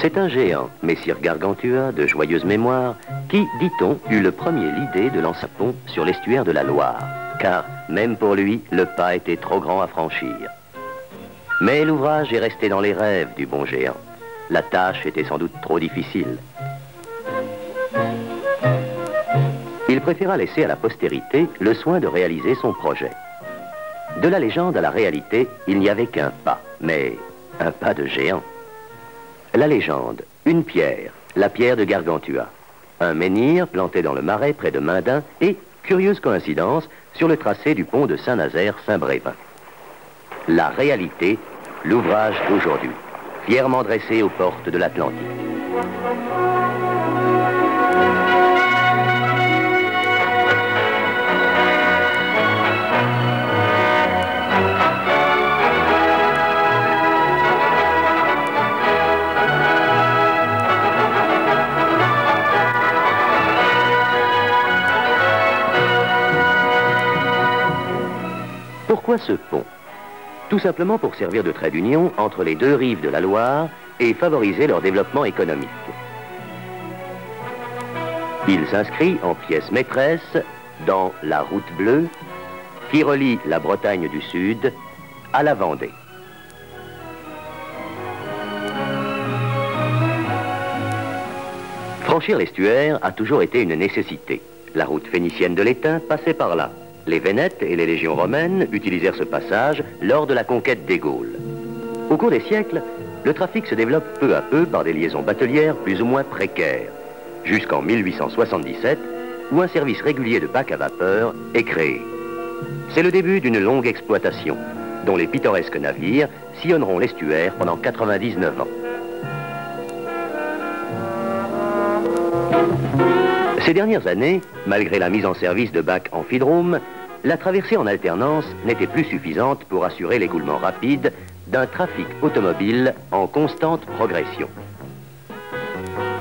C'est un géant, Messire Gargantua, de joyeuse mémoire, qui, dit-on, eut le premier l'idée de lancer pont sur l'estuaire de la Loire, car, même pour lui, le pas était trop grand à franchir. Mais l'ouvrage est resté dans les rêves du bon géant. La tâche était sans doute trop difficile. Il préféra laisser à la postérité le soin de réaliser son projet. De la légende à la réalité, il n'y avait qu'un pas, mais un pas de géant. La légende, une pierre, la pierre de Gargantua. Un menhir planté dans le marais près de Mindin et, curieuse coïncidence, sur le tracé du pont de Saint-Nazaire-Saint-Brévin. La réalité, l'ouvrage d'aujourd'hui, fièrement dressé aux portes de l'Atlantique. Pourquoi ce pont Tout simplement pour servir de trait d'union entre les deux rives de la Loire et favoriser leur développement économique. Il s'inscrit en pièce maîtresse dans la route bleue qui relie la Bretagne du Sud à la Vendée. Franchir l'estuaire a toujours été une nécessité. La route phénicienne de l'Étain passait par là. Les Vénètes et les légions romaines utilisèrent ce passage lors de la conquête des Gaules. Au cours des siècles, le trafic se développe peu à peu par des liaisons batelières plus ou moins précaires, jusqu'en 1877, où un service régulier de bacs à vapeur est créé. C'est le début d'une longue exploitation, dont les pittoresques navires sillonneront l'estuaire pendant 99 ans. Ces dernières années, malgré la mise en service de bacs amphidromes, la traversée en alternance n'était plus suffisante pour assurer l'écoulement rapide d'un trafic automobile en constante progression.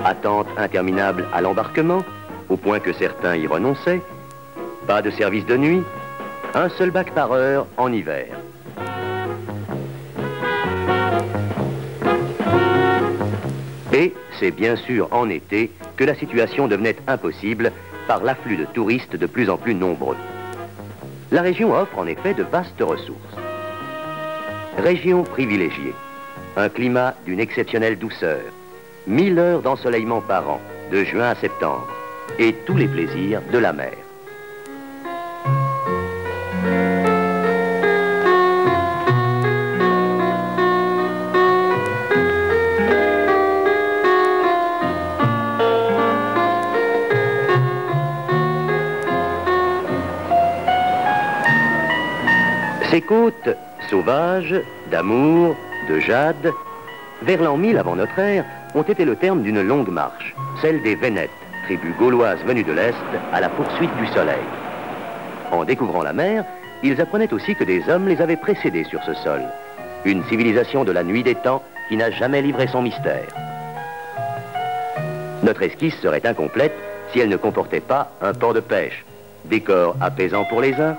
Attente interminable à l'embarquement, au point que certains y renonçaient, pas de service de nuit, un seul bac par heure en hiver. Et c'est bien sûr en été que la situation devenait impossible par l'afflux de touristes de plus en plus nombreux. La région offre en effet de vastes ressources. Région privilégiée. Un climat d'une exceptionnelle douceur. 1000 heures d'ensoleillement par an, de juin à septembre. Et tous les plaisirs de la mer. Ces côtes sauvages, d'amour, de jade, vers l'an 1000 avant notre ère, ont été le terme d'une longue marche, celle des Vénètes, tribu gauloise venue de l'Est, à la poursuite du soleil. En découvrant la mer, ils apprenaient aussi que des hommes les avaient précédés sur ce sol. Une civilisation de la nuit des temps qui n'a jamais livré son mystère. Notre esquisse serait incomplète si elle ne comportait pas un port de pêche, décor apaisant pour les uns,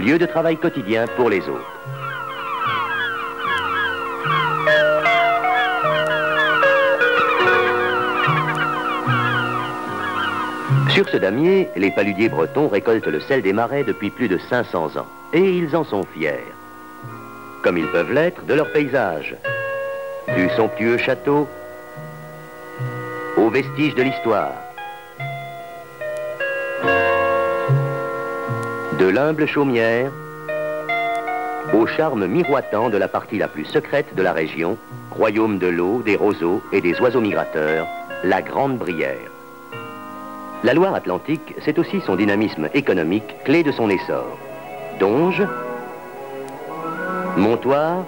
lieu de travail quotidien pour les autres. Sur ce damier, les paludiers bretons récoltent le sel des marais depuis plus de 500 ans. Et ils en sont fiers. Comme ils peuvent l'être de leur paysage. Du somptueux château aux vestiges de l'histoire. De l'humble chaumière au charme miroitant de la partie la plus secrète de la région, royaume de l'eau, des roseaux et des oiseaux migrateurs, la Grande Brière. La Loire-Atlantique, c'est aussi son dynamisme économique, clé de son essor. Donge, Montoire,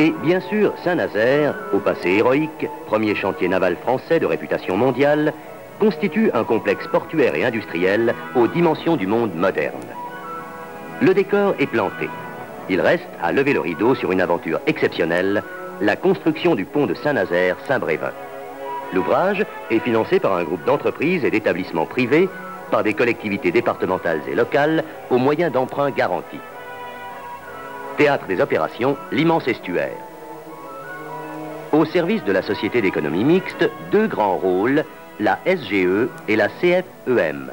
et bien sûr Saint-Nazaire, au passé héroïque, premier chantier naval français de réputation mondiale, constitue un complexe portuaire et industriel aux dimensions du monde moderne. Le décor est planté. Il reste à lever le rideau sur une aventure exceptionnelle, la construction du pont de Saint-Nazaire-Saint-Brévin. L'ouvrage est financé par un groupe d'entreprises et d'établissements privés, par des collectivités départementales et locales, au moyen d'emprunts garantis. Théâtre des opérations, l'immense estuaire. Au service de la Société d'économie mixte, deux grands rôles, la SGE et la CFEM.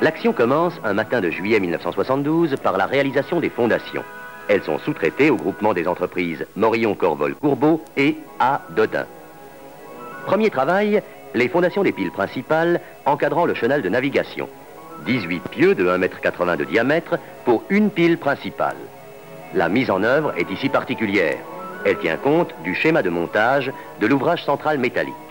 L'action commence un matin de juillet 1972 par la réalisation des fondations. Elles sont sous-traitées au groupement des entreprises Morillon Corvol Courbeau et A. Dodin. Premier travail, les fondations des piles principales encadrant le chenal de navigation. 18 pieux de 1,80 m de diamètre pour une pile principale. La mise en œuvre est ici particulière. Elle tient compte du schéma de montage de l'ouvrage central métallique.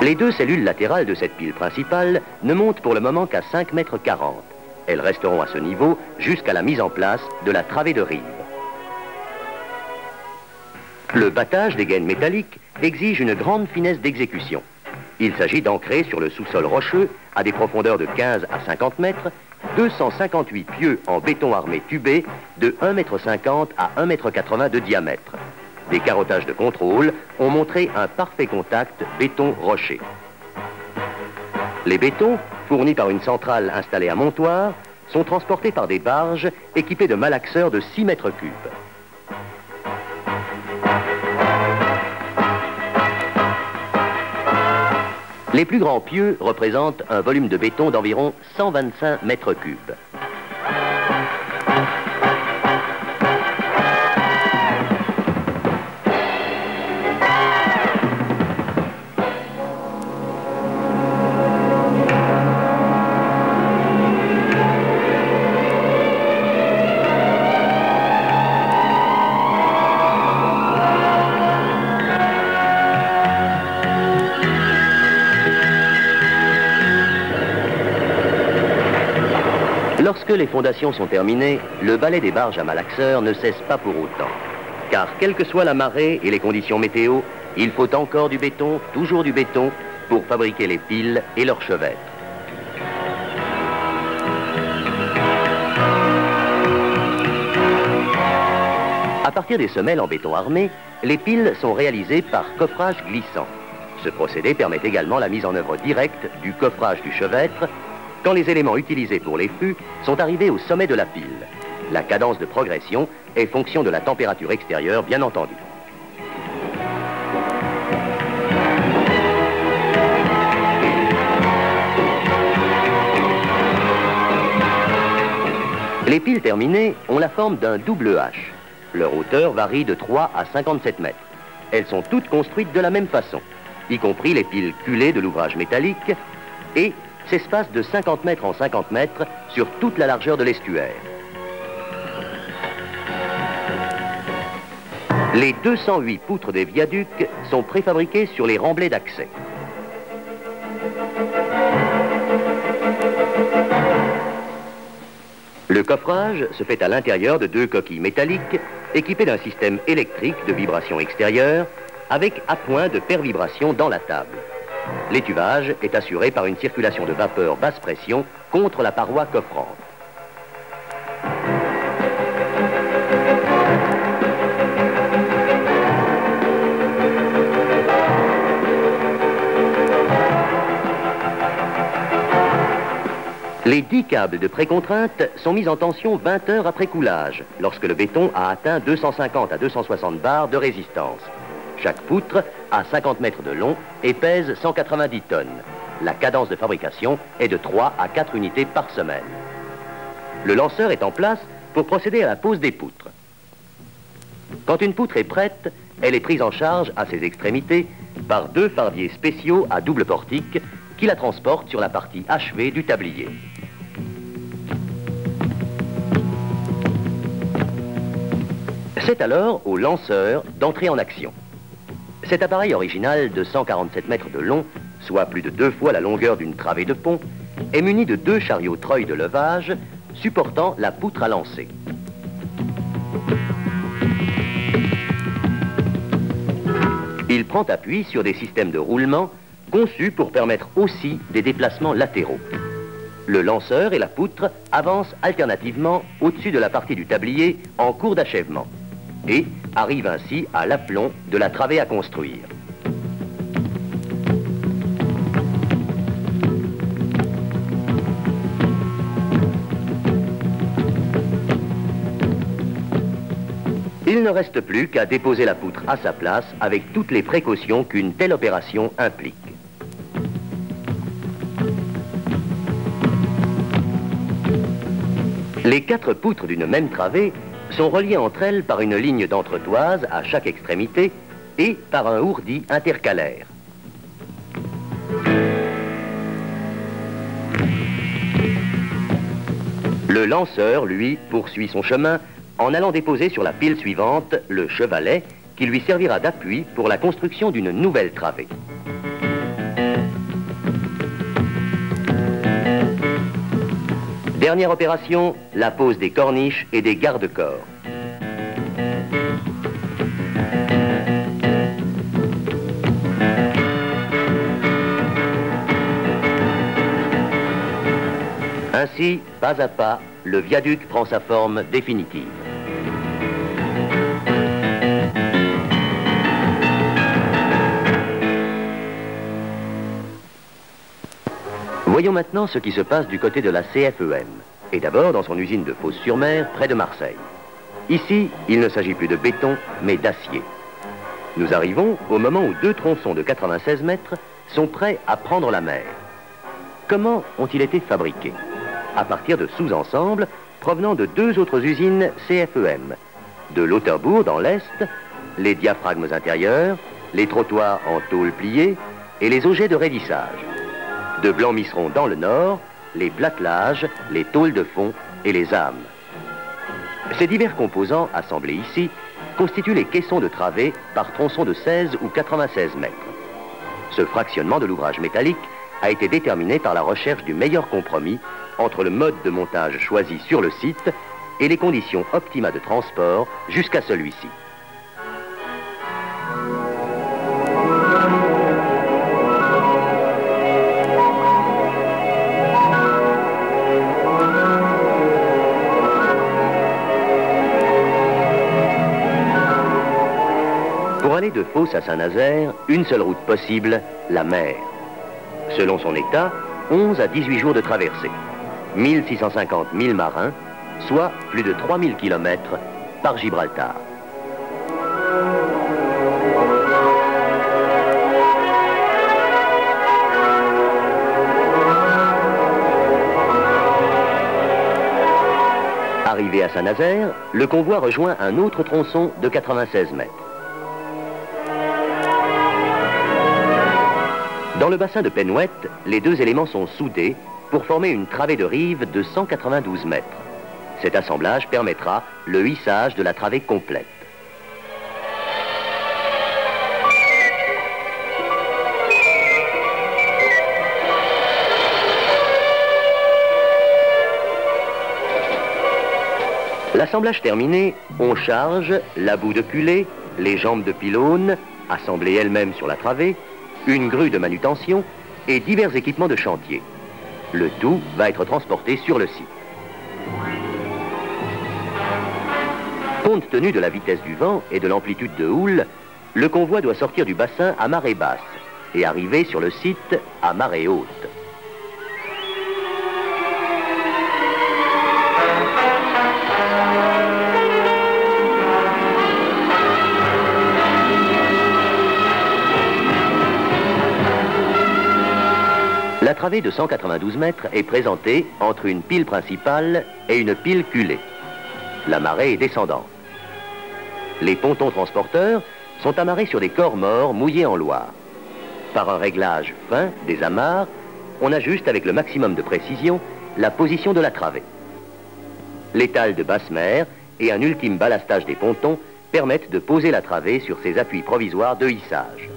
Les deux cellules latérales de cette pile principale ne montent pour le moment qu'à 5,40 m. Elles resteront à ce niveau jusqu'à la mise en place de la travée de rive. Le battage des gaines métalliques exige une grande finesse d'exécution. Il s'agit d'ancrer sur le sous-sol rocheux, à des profondeurs de 15 à 50 mètres, 258 pieux en béton armé tubé de 1,50 m à 1,80 m de diamètre. Des carottages de contrôle ont montré un parfait contact béton-rocher. Les bétons, fournis par une centrale installée à Montoire, sont transportés par des barges équipées de malaxeurs de 6 mètres cubes. Les plus grands pieux représentent un volume de béton d'environ 125 mètres cubes. Lorsque les fondations sont terminées, le balai des barges à malaxeurs ne cesse pas pour autant. Car quelle que soit la marée et les conditions météo, il faut encore du béton, toujours du béton, pour fabriquer les piles et leurs chevettes. À partir des semelles en béton armé, les piles sont réalisées par coffrage glissant. Ce procédé permet également la mise en œuvre directe du coffrage du chevêtre quand les éléments utilisés pour les fûts sont arrivés au sommet de la pile. La cadence de progression est fonction de la température extérieure, bien entendu. Les piles terminées ont la forme d'un double H. Leur hauteur varie de 3 à 57 mètres. Elles sont toutes construites de la même façon, y compris les piles culées de l'ouvrage métallique et s'espace de 50 mètres en 50 mètres sur toute la largeur de l'estuaire. Les 208 poutres des viaducs sont préfabriquées sur les remblais d'accès. Le coffrage se fait à l'intérieur de deux coquilles métalliques équipées d'un système électrique de vibration extérieure avec appoint de per-vibration dans la table. L'étuvage est assuré par une circulation de vapeur basse pression contre la paroi coffrante. Les 10 câbles de précontrainte sont mis en tension 20 heures après coulage, lorsque le béton a atteint 250 à 260 bars de résistance. Chaque poutre a 50 mètres de long et pèse 190 tonnes. La cadence de fabrication est de 3 à 4 unités par semaine. Le lanceur est en place pour procéder à la pose des poutres. Quand une poutre est prête, elle est prise en charge à ses extrémités par deux fardiers spéciaux à double portique qui la transportent sur la partie achevée du tablier. C'est alors au lanceur d'entrer en action. Cet appareil original de 147 mètres de long, soit plus de deux fois la longueur d'une travée de pont, est muni de deux chariots treuils de levage supportant la poutre à lancer. Il prend appui sur des systèmes de roulement conçus pour permettre aussi des déplacements latéraux. Le lanceur et la poutre avancent alternativement au-dessus de la partie du tablier en cours d'achèvement et arrive ainsi à l'aplomb de la travée à construire. Il ne reste plus qu'à déposer la poutre à sa place avec toutes les précautions qu'une telle opération implique. Les quatre poutres d'une même travée sont reliées entre elles par une ligne d'entretoise à chaque extrémité et par un ourdi intercalaire. Le lanceur, lui, poursuit son chemin en allant déposer sur la pile suivante le chevalet qui lui servira d'appui pour la construction d'une nouvelle travée. Dernière opération, la pose des corniches et des garde-corps. Ainsi, pas à pas, le viaduc prend sa forme définitive. Voyons maintenant ce qui se passe du côté de la CFEM, et d'abord dans son usine de Fos-sur-Mer, près de Marseille. Ici, il ne s'agit plus de béton, mais d'acier. Nous arrivons au moment où deux tronçons de 96 mètres sont prêts à prendre la mer. Comment ont-ils été fabriqués? À partir de sous-ensembles provenant de deux autres usines CFEM, de l'Auterbourg dans l'Est, les diaphragmes intérieurs, les trottoirs en tôle pliée et les objets de raidissage de blanc-misseron dans le nord, les plattelages, les tôles de fond et les âmes. Ces divers composants assemblés ici constituent les caissons de travée par tronçon de 16 ou 96 mètres. Ce fractionnement de l'ouvrage métallique a été déterminé par la recherche du meilleur compromis entre le mode de montage choisi sur le site et les conditions optimales de transport jusqu'à celui-ci. À Saint-Nazaire, une seule route possible, la mer. Selon son état, 11 à 18 jours de traversée. 1650 000 marins, soit plus de 3000 km par Gibraltar. Arrivé à Saint-Nazaire, le convoi rejoint un autre tronçon de 96 mètres. Dans le bassin de Penouette, les deux éléments sont soudés pour former une travée de rive de 192 mètres. Cet assemblage permettra le hissage de la travée complète. L'assemblage terminé, on charge la boue de culée, les jambes de pylône, assemblées elles-mêmes sur la travée, une grue de manutention et divers équipements de chantier. Le tout va être transporté sur le site. Compte tenu de la vitesse du vent et de l'amplitude de houle, le convoi doit sortir du bassin à marée basse et arriver sur le site à marée haute. La travée de 192 mètres est présentée entre une pile principale et une pile culée. La marée est descendante. Les pontons transporteurs sont amarrés sur des corps morts mouillés en Loire. Par un réglage fin des amarres, on ajuste avec le maximum de précision la position de la travée. L'étal de basse mer et un ultime balastage des pontons permettent de poser la travée sur ses appuis provisoires de hissage.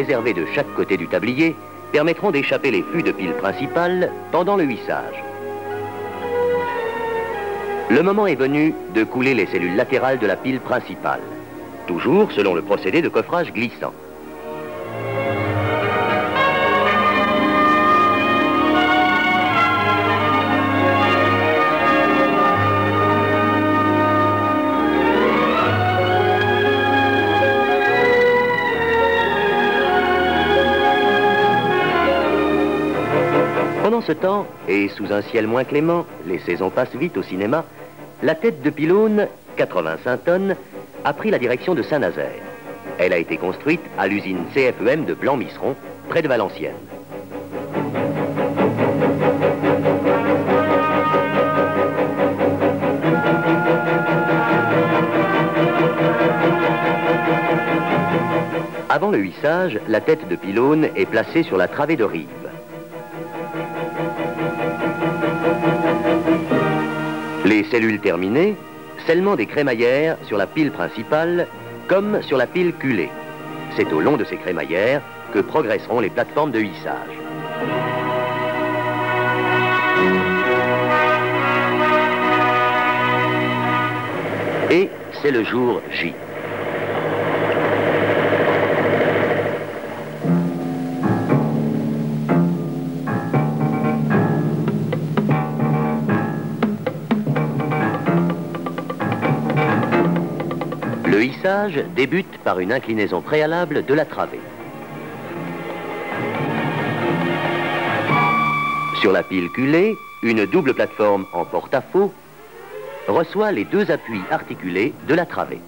Réservés de chaque côté du tablier permettront d'échapper les fûts de pile principale pendant le hissage. Le moment est venu de couler les cellules latérales de la pile principale, toujours selon le procédé de coffrage glissant. Temps, et sous un ciel moins clément, les saisons passent vite au cinéma, la tête de pylône, 85 tonnes, a pris la direction de Saint-Nazaire. Elle a été construite à l'usine CFEM de Blanc-Misseron, près de Valenciennes. Avant le hissage, la tête de pylône est placée sur la travée de rive. Les cellules terminées, scellement des crémaillères sur la pile principale comme sur la pile culée. C'est au long de ces crémaillères que progresseront les plateformes de hissage. Et c'est le jour J. Débute par une inclinaison préalable de la travée. Sur la pile culée, une double plateforme en porte-à-faux reçoit les deux appuis articulés de la travée.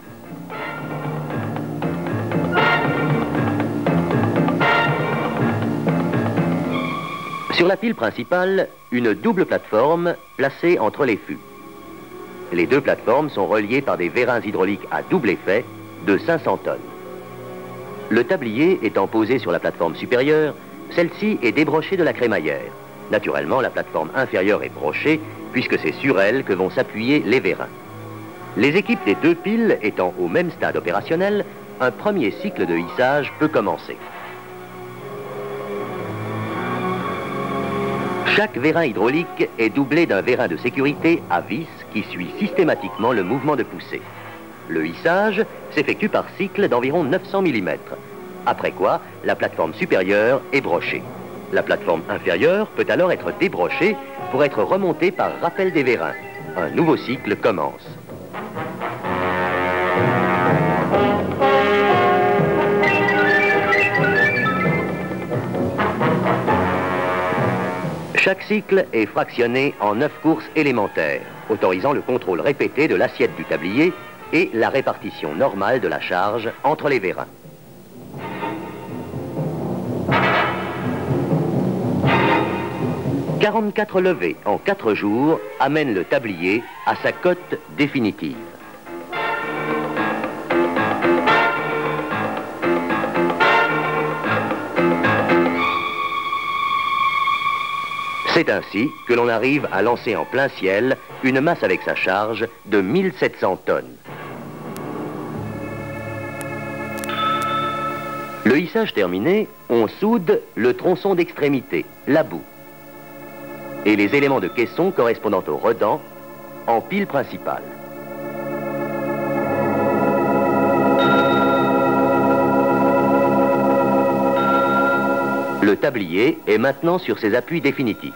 Sur la pile principale, une double plateforme placée entre les fûts. Les deux plateformes sont reliées par des vérins hydrauliques à double effet de 500 tonnes. Le tablier étant posé sur la plateforme supérieure, celle-ci est débrochée de la crémaillère. Naturellement, la plateforme inférieure est brochée, puisque c'est sur elle que vont s'appuyer les vérins. Les équipes des deux piles étant au même stade opérationnel, un premier cycle de hissage peut commencer. Chaque vérin hydraulique est doublé d'un vérin de sécurité à vis qui suit systématiquement le mouvement de poussée. Le hissage s'effectue par cycle d'environ 900 mm, après quoi la plateforme supérieure est brochée. La plateforme inférieure peut alors être débrochée pour être remontée par rappel des vérins. Un nouveau cycle commence. Chaque cycle est fractionné en 9 courses élémentaires, autorisant le contrôle répété de l'assiette du tablier et la répartition normale de la charge entre les vérins. « 44 levées en 4 jours amènent le tablier à sa cote définitive. C'est ainsi que l'on arrive à lancer en plein ciel une masse avec sa charge de 1700 tonnes. Le hissage terminé, on soude le tronçon d'extrémité, la boue, et les éléments de caisson correspondant au redans en pile principale. Le tablier est maintenant sur ses appuis définitifs.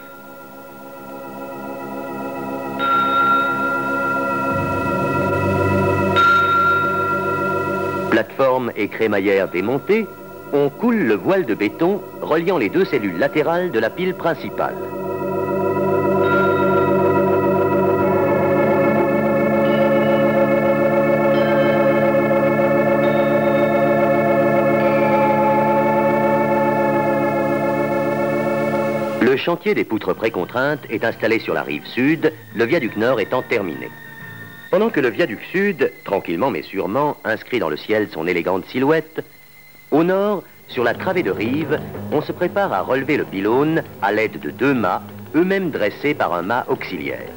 Et crémaillère démontées, on coule le voile de béton reliant les deux cellules latérales de la pile principale. Le chantier des poutres précontraintes est installé sur la rive sud, le viaduc nord étant terminé. Pendant que le viaduc sud, tranquillement mais sûrement, inscrit dans le ciel son élégante silhouette, au nord, sur la travée de rive, on se prépare à relever le pylône à l'aide de deux mâts, eux-mêmes dressés par un mât auxiliaire.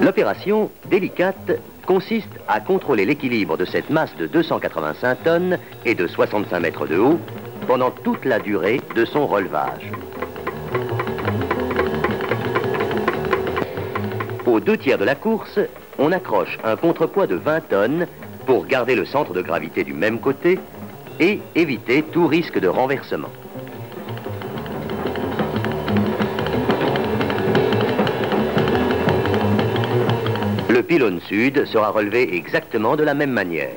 L'opération, délicate, consiste à contrôler l'équilibre de cette masse de 285 tonnes et de 65 mètres de haut pendant toute la durée de son relevage. Aux deux tiers de la course, on accroche un contrepoids de 20 tonnes pour garder le centre de gravité du même côté et éviter tout risque de renversement. Le pylône sud sera relevé exactement de la même manière.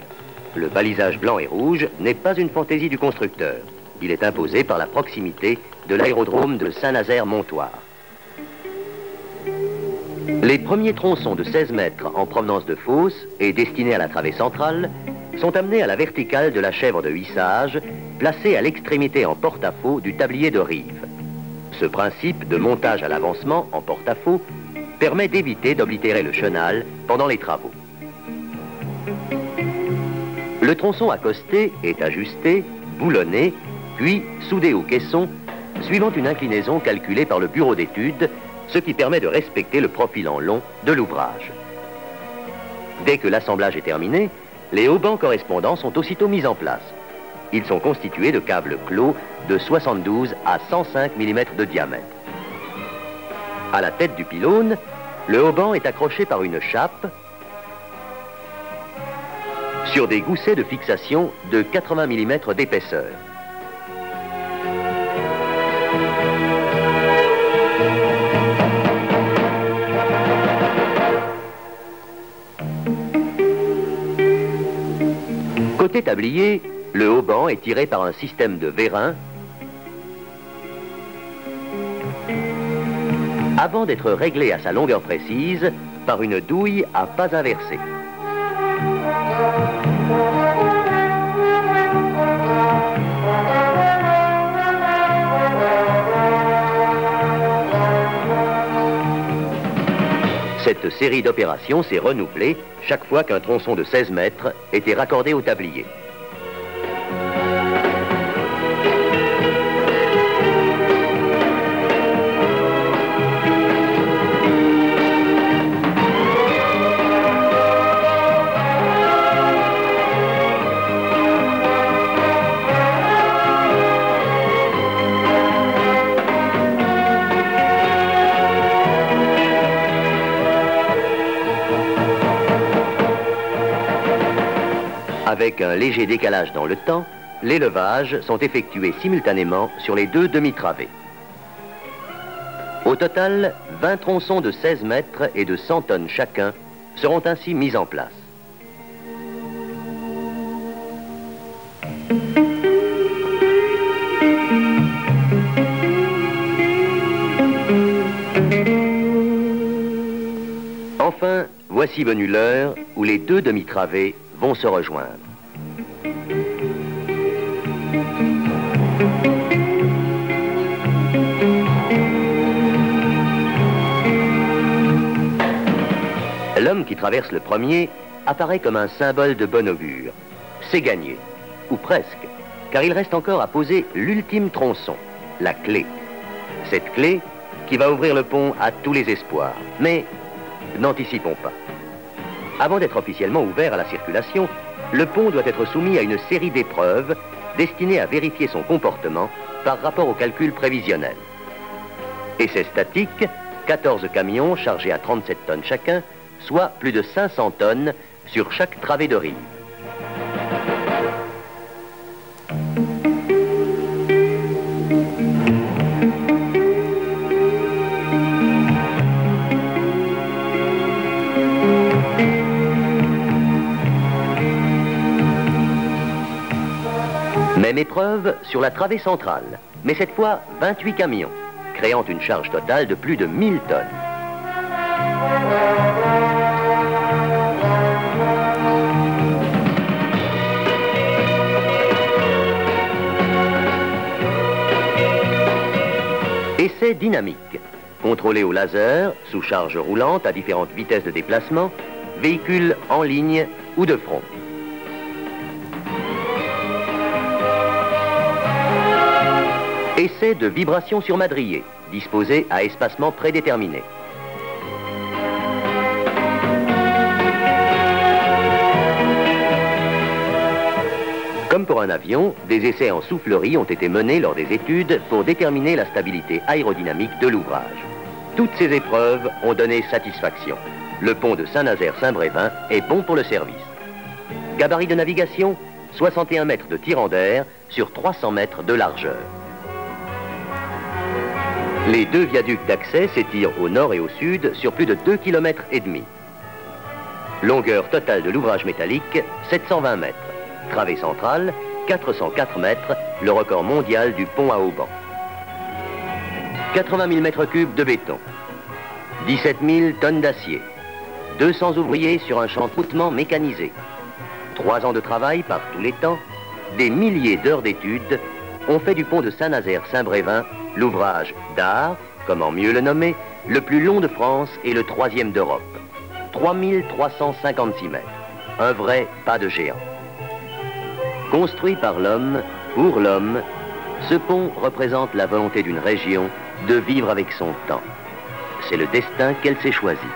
Le balisage blanc et rouge n'est pas une fantaisie du constructeur. Il est imposé par la proximité de l'aérodrome de Saint-Nazaire-Montoire. Les premiers tronçons de 16 mètres en provenance de fosse et destinés à la travée centrale sont amenés à la verticale de la chèvre de huissage, placée à l'extrémité en porte-à-faux du tablier de rive. Ce principe de montage à l'avancement en porte-à-faux permet d'éviter d'oblitérer le chenal pendant les travaux. Le tronçon accosté est ajusté, boulonné, puis soudé au caisson, suivant une inclinaison calculée par le bureau d'études, ce qui permet de respecter le profil en long de l'ouvrage. Dès que l'assemblage est terminé, les haubans correspondants sont aussitôt mis en place. Ils sont constitués de câbles clos de 72 à 105 mm de diamètre. À la tête du pylône, le haubans est accroché par une chape sur des goussets de fixation de 80 mm d'épaisseur. Côté tablier, le haut est tiré par un système de vérin avant d'être réglé à sa longueur précise par une douille à pas inversée. Cette série d'opérations s'est renouvelée chaque fois qu'un tronçon de 16 mètres était raccordé au tablier. Avec un léger décalage dans le temps, les levages sont effectués simultanément sur les deux demi-travées. Au total, 20 tronçons de 16 mètres et de 100 tonnes chacun seront ainsi mis en place. Enfin, voici venue l'heure où les deux demi-travées vont se rejoindre. L'homme qui traverse le premier apparaît comme un symbole de bon augure. C'est gagné, ou presque, car il reste encore à poser l'ultime tronçon, la clé. Cette clé qui va ouvrir le pont à tous les espoirs. Mais n'anticipons pas. Avant d'être officiellement ouvert à la circulation, le pont doit être soumis à une série d'épreuves destinées à vérifier son comportement par rapport au calcul prévisionnel. Essai statique, 14 camions chargés à 37 tonnes chacun, soit plus de 500 tonnes sur chaque travée de rive. Même épreuve sur la travée centrale, mais cette fois 28 camions, créant une charge totale de plus de 1000 tonnes. Essai dynamique, contrôlé au laser, sous charge roulante à différentes vitesses de déplacement, véhicule en ligne ou de front. Essai de vibration sur madrier, disposé à espacement prédéterminé. Pour un avion, des essais en soufflerie ont été menés lors des études pour déterminer la stabilité aérodynamique de l'ouvrage. Toutes ces épreuves ont donné satisfaction. Le pont de Saint-Nazaire-Saint-Brévin est bon pour le service. Gabarit de navigation, 61 mètres de tirant d'air sur 300 mètres de largeur. Les deux viaducs d'accès s'étirent au nord et au sud sur plus de 2 km. Longueur totale de l'ouvrage métallique, 720 mètres. Travée centrale, 404 mètres, le record mondial du pont à Auban. 80 000 mètres cubes de béton. 17 000 tonnes d'acier. 200 ouvriers sur un champ foutement mécanisé. Trois ans de travail par tous les temps, des milliers d'heures d'études ont fait du pont de Saint-Nazaire-Saint-Brévin l'ouvrage d'art, comment mieux le nommer, le plus long de France et le troisième d'Europe. 3356 mètres. Un vrai pas de géant. Construit par l'homme, pour l'homme, ce pont représente la volonté d'une région de vivre avec son temps. C'est le destin qu'elle s'est choisi.